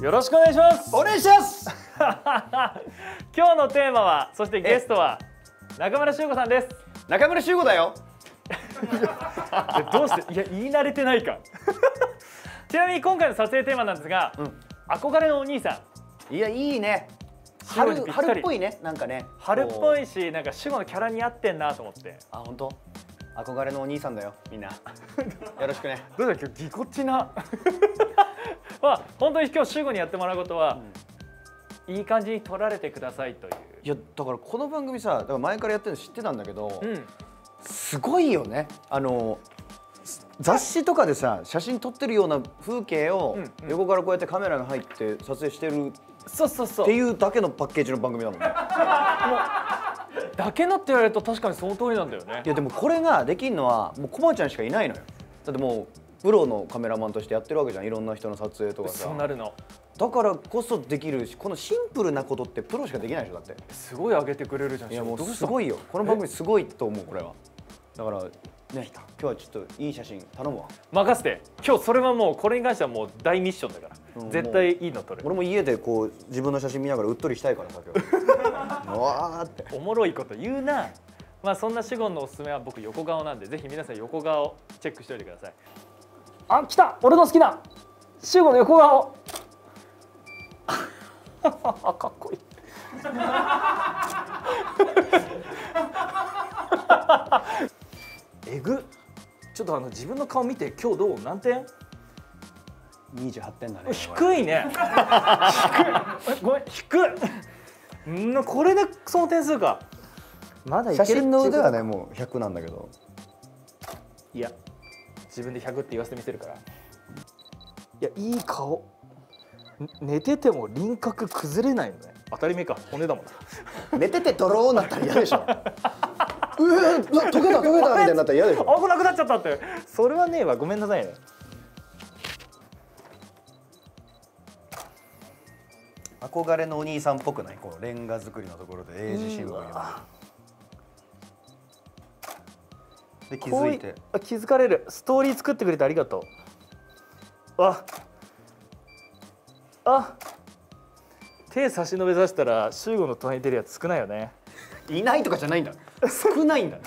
よろしくお願いします。お願いします。今日のテーマはそしてゲストは中村修吾さんです。中村修吾だよ。え どうしていや言い慣れてないか。ちなみに今回の撮影テーマなんですが、うん。憧れのお兄さん。いやいいね。春春っぽいねなんかね。春っぽいいしなんか主語のキャラに合ってんなと思って。あ本当？憧れのお兄さんだよみんな。よろしくね。どうだ今日ぎこちなまあ本当に今日主語にやってもらうことは、いい感じに取られてくださいという。いやだからこの番組さだから前からやってるの知ってたんだけど、うん。すごいよね。あの雑誌とかでさ写真撮ってるような風景をうんうん。横からこうやってカメラが入って撮影してるそうそうそう。っていうだけのパッケージの番組だもんね。だけのって言われると確かにその通りなんだよね。いやでもこれができるのはもうコマちゃんしかいないのよ。だってもうプロのカメラマンとしてやってるわけじゃん。いろんな人の撮影とかさ。そうなるの。だからこそできるしこのシンプルなことってプロしかできないでしょだって。すごい上げてくれるじゃん。いやもうすごいよ。この番組すごいと思うこれは。だからね今日はちょっといい写真頼むわ。任せて。今日それはもうこれに関してはもう大ミッションだから、うん絶対いいの撮る。俺も家でこう自分の写真見ながらうっとりしたいからさ今日 わーって。おもろいこと言うな。まあそんなシゴンのおすすめは僕横顔なんでぜひ皆さん横顔をチェックしておいてくださいあ来た。俺の好きな。シゴの横顔。かっこいい。えぐ。ちょっとあの自分の顔見て今日どう？何点？28点だね。低いね。低い。え ごめん。低い。んこれでその点数か。まだいける写真の腕はねもう100なんだけど。いや自分で100って言わせてみせるから。いやいい顔。ん寝てても輪郭崩れないのね。当たり前か。骨だもん。な寝ててドローになったら嫌でしょ。うえー、溶けた溶けたみたいになったら嫌でしょ。危なくなっちゃったって。それはねえわごめんなさいね。憧れのお兄さんっぽくない？このレンガ作りのところで英字新聞読んでで気づいて。あ気づかれる。ストーリー作ってくれてありがとう。ああ。手差し伸べさせたら集合の隣に出るやつ少ないよね。いないとかじゃないんだ。少ないんだ、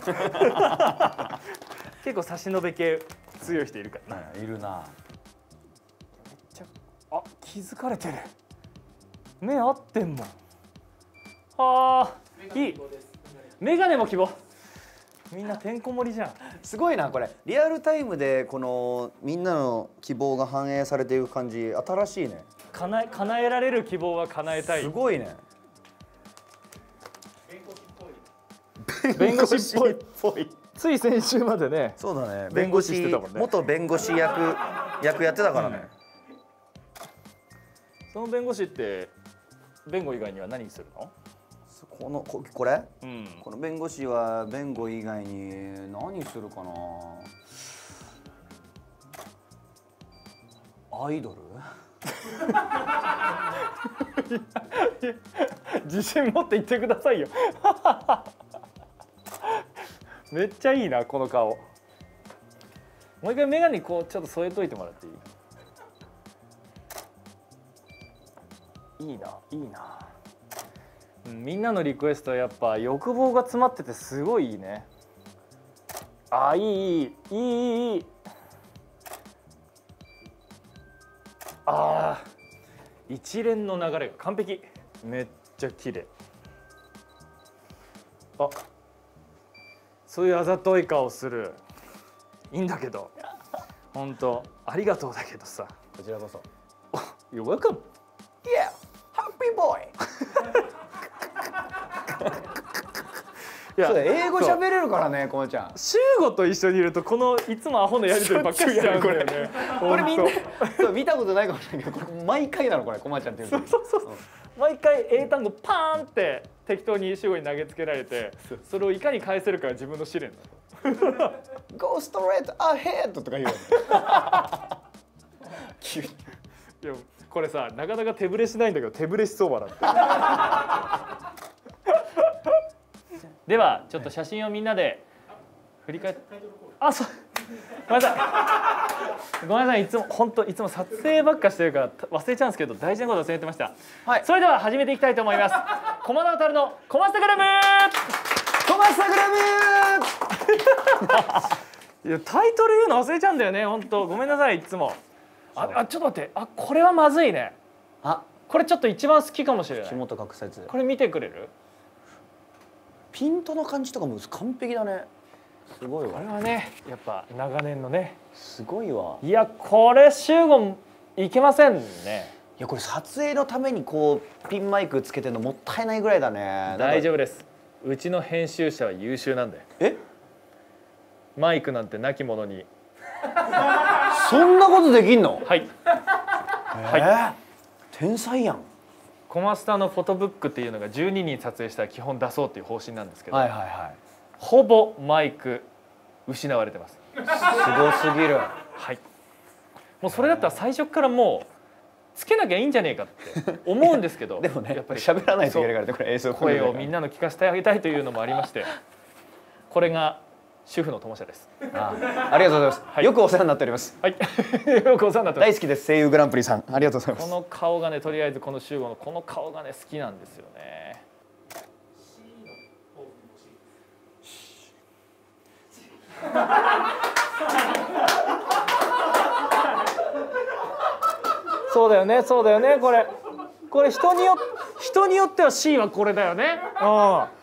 結構差し伸べ系強い人いるから。な、いるな。ちゃあ気づかれてる。目合ってんもん。あ。ーいい。メガネも希望みんなてんこ盛りじゃん。すごいなこれ。リアルタイムでこのみんなの希望が反映されていく感じ新しいね。叶え叶えられる希望は叶えたい。すごいね。弁護士っぽい。ぽい。つい先週までねそうだね。弁護士してたもんね。元弁護士役役やってたからね、その弁護士って弁護以外には何するの？このここれ？うん。この弁護士は弁護以外に何するかな？アイドル？自信持って言ってくださいよ。めっちゃいいなこの顔。もう一回眼鏡こうちょっと添えといてもらっていい？いいないいな。うんみんなのリクエストはやっぱ欲望が詰まっててすごいいいね。あいいいいいいいい。いあー一連の流れが完璧。めっちゃ綺麗。あそういうあざとい顔する。いいんだけど。本当ありがとうだけどさ。こちらこそ。You're welcome そう英語喋れるからねこまちゃん。シューゴと一緒にいるとこのいつもアホなやりとりばっかりしちゃうんだよね。これみんなそう見たことないかもしれないけどこれ毎回なのこれこまちゃんっていうそうそうそう毎回英単語パーンって適当に主語に投げつけられてそれをいかに返せるかが自分の試練なの。Go straight ahead とか言うよね 急に。いやこれさなかなか手ぶれしないんだけど手ぶれしそうだなではちょっと写真をみんなで振り返ってあそうごめんなさいごめんなさいいつも本当いつも撮影ばっかしてるから忘れちゃうんですけど大事なこと忘れてました、はい。それでは始めていきたいと思います。駒田渡るのコマスタグラムコマスタグラムいやタイトル言うの忘れちゃうんだよね本当。ごめんなさいいつも。ああちょっと待って。あこれはまずいね。あ。これちょっと一番好きかもしれない。下元隠さずこれ見てくれる？ピントの感じとかも完璧だね。すごいこれわはねやっぱ長年のね。すごいわ。いやこれ集合いけませんね。いやこれ撮影のためにこうピンマイクつけてるのもったいないぐらいだね。大丈夫夫です。うちの編集者は優秀なんで。え？マイクなんてなきものに。そんなことできんの？はい。はい。天才やんコマスタのフォトブックっていうのが12人撮影したら基本出そうっていう方針なんですけど、はいはいはい。ほぼマイク失われてます。すごすぎる。はい。もうそれだったら最初からもうつけなきゃいいんじゃねえかって思うんですけど でもねやっぱり喋らないといけないからねこれ映像声をみんななの聞かせてあげたいというのもありましてこれが主婦の友社です。ああ。りがとうございます、はい。よくお世話になっております。はい。よくお世話になってます。大好きです。声優グランプリさん。ありがとうございます。この顔がねとりあえずこの集合のこの顔がね好きなんですよね。そうだよねそうだよねこれ。これ人によ人によっては C はこれだよね。うん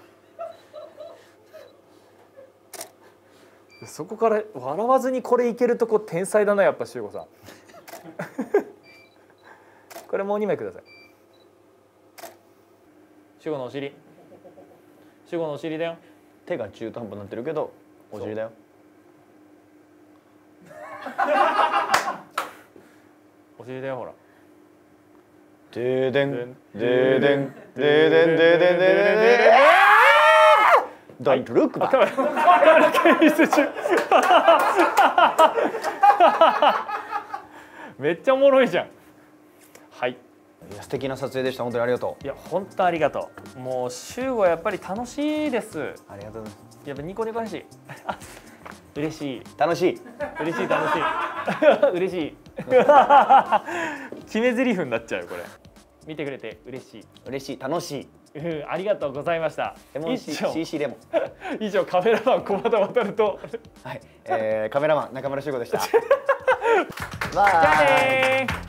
そこから笑わずにこれいけるとこ天才だなやっぱ修吾さん。これもう2枚ください。修吾のお尻。修吾のお尻だよ。手が中途半端になってるけどお尻だよ。お尻だよほら。でーでんでん。でんでーでんでーでんでーでんでーでん Don't look あ back めっちゃおもろいじゃん。はい。いや素敵な撮影でした。本当にありがとう。いや本当ありがとう。もう集合やっぱり楽しいです。ありがとうございまやっぱニコニコだし。あ 嬉しい。す楽しい。嬉しい楽しい。嬉しい。決め台詞になっちゃうこれ。見てくれて嬉しい。嬉しい。楽しい。うんありがとうございました。CC レモン。以上カメラマン駒田渡ると。はい、えー、カメラマン中村修吾でした。バイ。じゃあねー